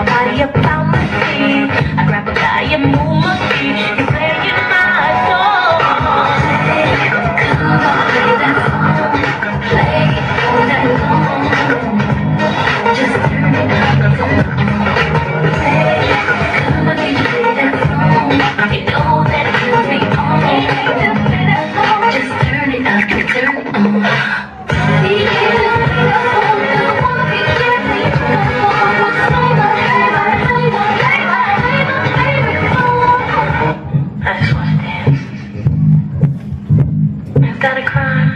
my body up my feet. I grab a guy and move my feet. You're playing my song. Play that song. Play that song. Just turn it up. Hey, on, play that song. You know that you'll be on. Just turn it up, turn it up. got a crime.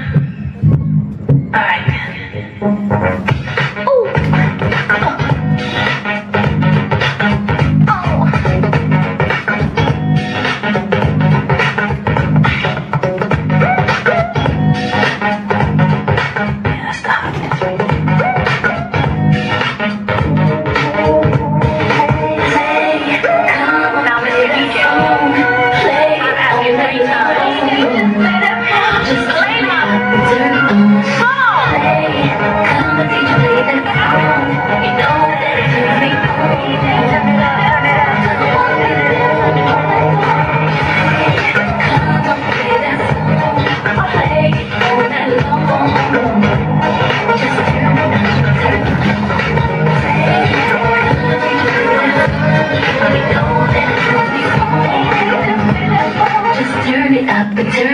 turn it up, turn